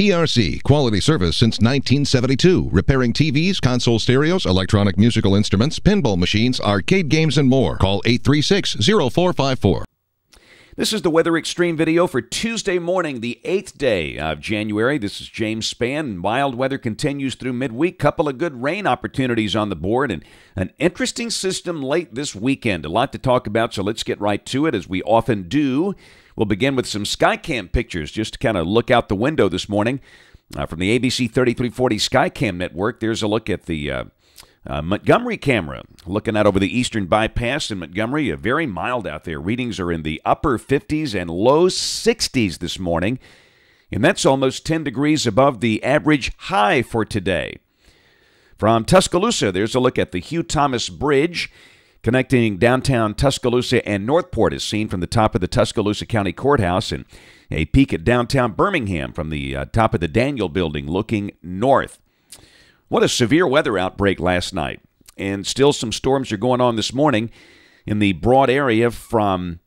ERC, quality service since 1972, repairing TVs, console stereos, electronic musical instruments, pinball machines, arcade games, and more. Call 836 0454. This is the Weather Xtreme video for Tuesday morning, the 8th day of January. This is James Spann. Mild weather continues through midweek. Couple of good rain opportunities on the board and an interesting system late this weekend. A lot to talk about, so let's get right to it as we often do. We'll begin with some Skycam pictures just to kind of look out the window this morning uh, from the ABC 3340 Skycam network. There's a look at the uh, uh, Montgomery camera looking out over the eastern bypass in Montgomery. Uh, very mild out there. Readings are in the upper 50s and low 60s this morning, and that's almost 10 degrees above the average high for today. From Tuscaloosa, there's a look at the Hugh Thomas Bridge connecting downtown Tuscaloosa and Northport is seen from the top of the Tuscaloosa County Courthouse and a peek at downtown Birmingham from the uh, top of the Daniel Building looking north. What a severe weather outbreak last night. And still some storms are going on this morning in the broad area from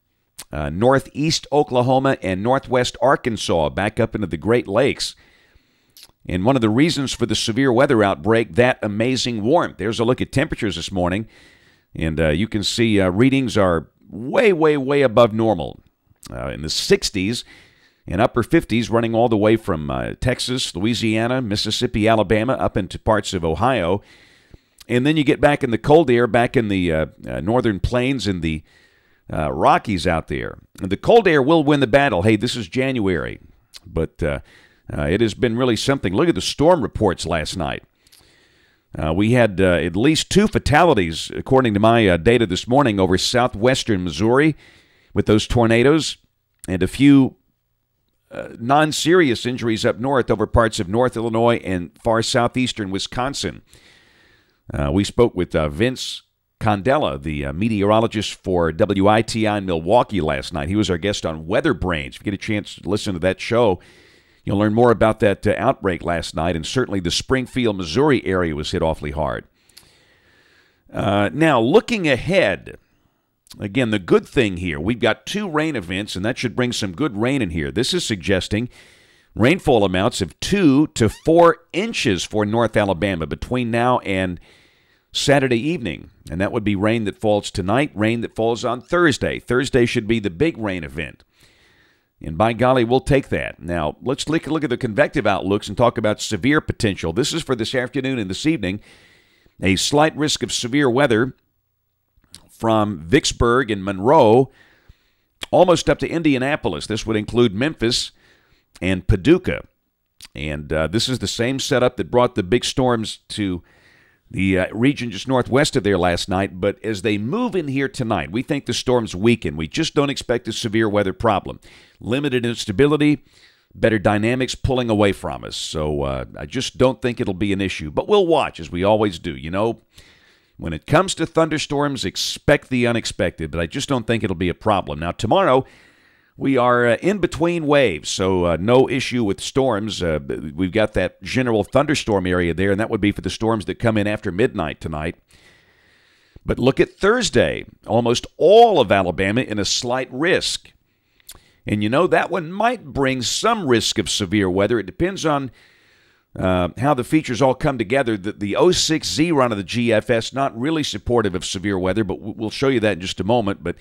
uh, northeast Oklahoma and northwest Arkansas back up into the Great Lakes. And one of the reasons for the severe weather outbreak, that amazing warmth. There's a look at temperatures this morning. And uh, you can see uh, readings are way, way, way above normal. Uh, in the 60s, and upper 50s running all the way from uh, Texas, Louisiana, Mississippi, Alabama, up into parts of Ohio. And then you get back in the cold air, back in the uh, uh, northern plains and the uh, Rockies out there. And the cold air will win the battle. Hey, this is January, but uh, uh, it has been really something. Look at the storm reports last night. we had at least two fatalities, according to my data this morning, over southwestern Missouri with those tornadoes, and a few uh, non serious injuries up north over parts of North Illinois and far southeastern Wisconsin. Uh, we spoke with uh, Vince Condella, the uh, meteorologist for WITI in Milwaukee last night. He was our guest on Weather Brains. If you get a chance to listen to that show, you'll learn more about that uh, outbreak last night. And certainly the Springfield, Missouri area was hit awfully hard. now, looking ahead, Again, the good thing here, we've got two rain events, and that should bring some good rain in here. This is suggesting rainfall amounts of two to four inches for North Alabama between now and Saturday evening. And that would be rain that falls tonight, rain that falls on Thursday. Thursday should be the big rain event. And by golly, we'll take that. Now, let's look, at the convective outlooks and talk about severe potential. This is for this afternoon and this evening. A slight risk of severe weather from Vicksburg and Monroe almost up to Indianapolis. This would include Memphis and Paducah. And uh, this is the same setup that brought the big storms to the uh, region just northwest of there last night. But as they move in here tonight, we think the storms weaken. We just don't expect a severe weather problem. Limited instability, better dynamics pulling away from us. So uh, I just don't think it'll be an issue. But we'll watch, as we always do. You know, when it comes to thunderstorms, expect the unexpected, but I just don't think it'll be a problem. Now, tomorrow, we are uh, in between waves, so uh, no issue with storms. Uh, we've got that general thunderstorm area there, and that would be for the storms that come in after midnight tonight. But look at Thursday. Almost all of Alabama in a slight risk. And you know, that one might bring some risk of severe weather. It depends on uh, how the features all come together. The, the 06Z run of the GFS, not really supportive of severe weather, but we'll show you that in just a moment. But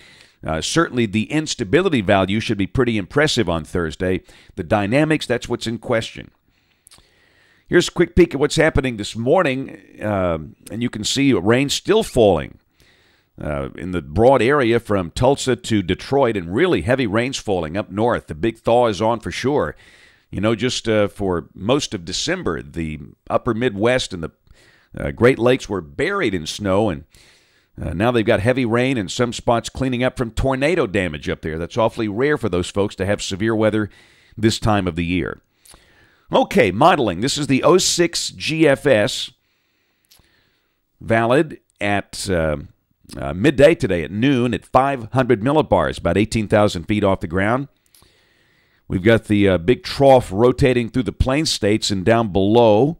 uh, certainly the instability value should be pretty impressive on Thursday. The dynamics, that's what's in question. Here's a quick peek at what's happening this morning, uh, and you can see rain still falling. Uh, in the broad area from Tulsa to Detroit, and really heavy rains falling up north. The big thaw is on for sure. You know, just uh, for most of December, the upper Midwest and the uh, Great Lakes were buried in snow, and uh, now they've got heavy rain and some spots cleaning up from tornado damage up there. That's awfully rare for those folks to have severe weather this time of the year. Okay, modeling. This is the 06 GFS, valid at uh, uh, midday today at noon at 500 millibars, about 18,000 feet off the ground. We've got the uh, big trough rotating through the plain states and down below.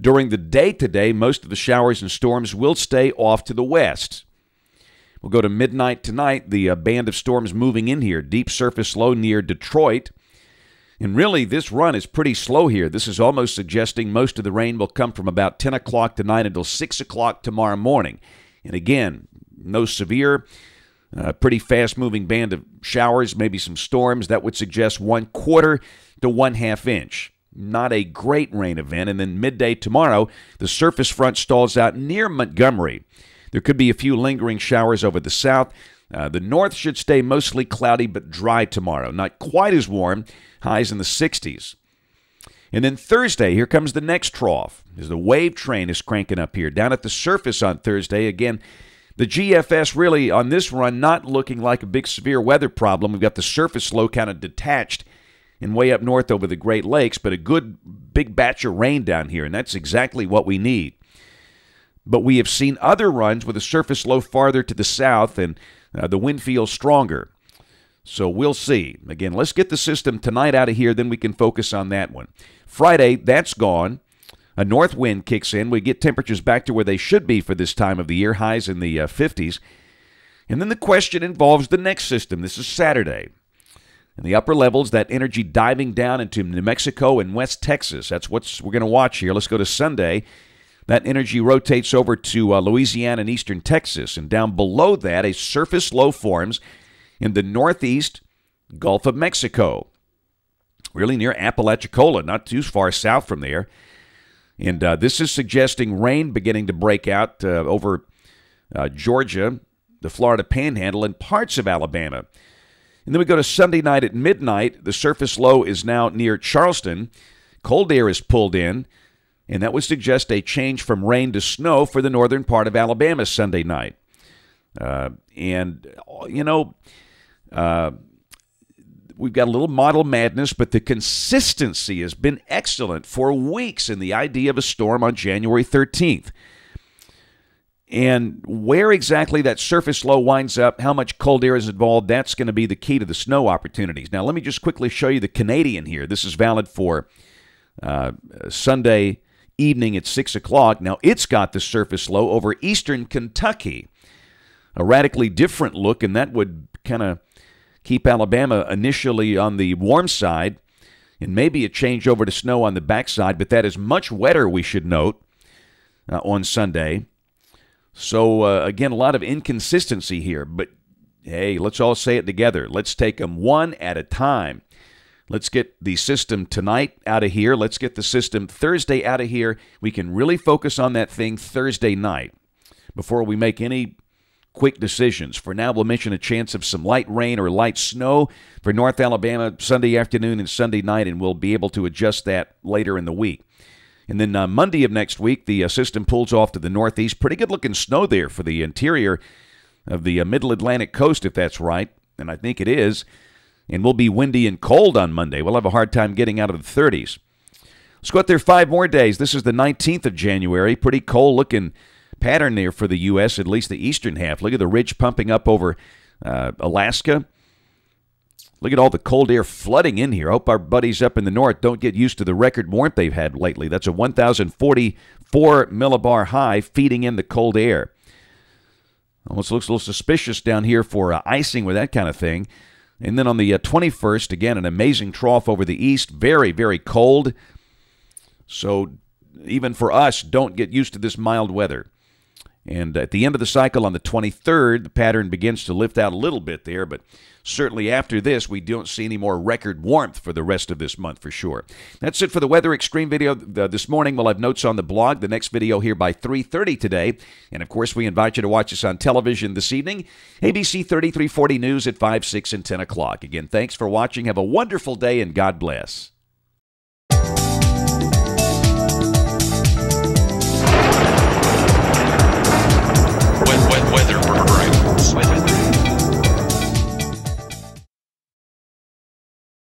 During the day today, most of the showers and storms will stay off to the west. We'll go to midnight tonight. The uh, band of storms moving in here. Deep surface low near Detroit. And really, this run is pretty slow here. This is almost suggesting most of the rain will come from about 10 o'clock tonight until 6 o'clock tomorrow morning. And again, no severe, uh, pretty fast moving band of showers, maybe some storms. That would suggest one quarter to one half inch. Not a great rain event. And then midday tomorrow, the surface front stalls out near Montgomery. There could be a few lingering showers over the south. Uh, the north should stay mostly cloudy but dry tomorrow. Not quite as warm, highs in the 60s. And then Thursday, here comes the next trough as the wave train is cranking up here. Down at the surface on Thursday, again, the GFS really on this run not looking like a big severe weather problem. We've got the surface low kind of detached and way up north over the Great Lakes, but a good big batch of rain down here, and that's exactly what we need. But we have seen other runs with a surface low farther to the south, and uh, the wind feels stronger. So we'll see. Again, let's get the system tonight out of here, then we can focus on that one. Friday, that's gone. A north wind kicks in. We get temperatures back to where they should be for this time of the year, highs in the uh, 50s. And then the question involves the next system. This is Saturday. In the upper levels, that energy diving down into New Mexico and West Texas. That's what we're going to watch here. Let's go to Sunday. That energy rotates over to uh, Louisiana and eastern Texas. And down below that, a surface low forms in the northeast Gulf of Mexico, really near Apalachicola, not too far south from there. And uh, this is suggesting rain beginning to break out uh, over uh, Georgia, the Florida Panhandle, and parts of Alabama. And then we go to Sunday night at midnight. The surface low is now near Charleston. Cold air is pulled in, and that would suggest a change from rain to snow for the northern part of Alabama Sunday night. Uh, and, you know, uh, we've got a little model madness, but the consistency has been excellent for weeks in the idea of a storm on January 13th. And where exactly that surface low winds up, how much cold air is involved, that's going to be the key to the snow opportunities. Now, let me just quickly show you the Canadian here. This is valid for uh, Sunday evening at 6 o'clock. Now, it's got the surface low over eastern Kentucky. A radically different look, and that would kind of keep Alabama initially on the warm side and maybe a change over to snow on the backside, but that is much wetter, we should note, uh, on Sunday. So, uh, again, a lot of inconsistency here, but hey, let's all say it together. Let's take them one at a time. Let's get the system tonight out of here. Let's get the system Thursday out of here. We can really focus on that thing Thursday night before we make any quick decisions. For now, we'll mention a chance of some light rain or light snow for North Alabama Sunday afternoon and Sunday night, and we'll be able to adjust that later in the week. And then uh, Monday of next week, the uh, system pulls off to the northeast. Pretty good looking snow there for the interior of the uh, middle Atlantic coast, if that's right. And I think it is. And we'll be windy and cold on Monday. We'll have a hard time getting out of the 30s. Let's go out there five more days. This is the 19th of January. Pretty cold looking pattern there for the U.S., at least the eastern half. Look at the ridge pumping up over uh, Alaska. Look at all the cold air flooding in here. I hope our buddies up in the north don't get used to the record warmth they've had lately. That's a 1,044 millibar high feeding in the cold air. Almost looks a little suspicious down here for uh, icing with that kind of thing. And then on the uh, 21st, again, an amazing trough over the east. Very, very cold. So even for us, don't get used to this mild weather. And at the end of the cycle on the 23rd, the pattern begins to lift out a little bit there, but certainly after this, we don't see any more record warmth for the rest of this month for sure. That's it for the Weather Xtreme video uh, this morning. We'll have notes on the blog. The next video here by 3.30 today. And of course, we invite you to watch us on television this evening, ABC 3340 News at 5, 6, and 10 o'clock. Again, thanks for watching. Have a wonderful day, and God bless. weather, weather, weather,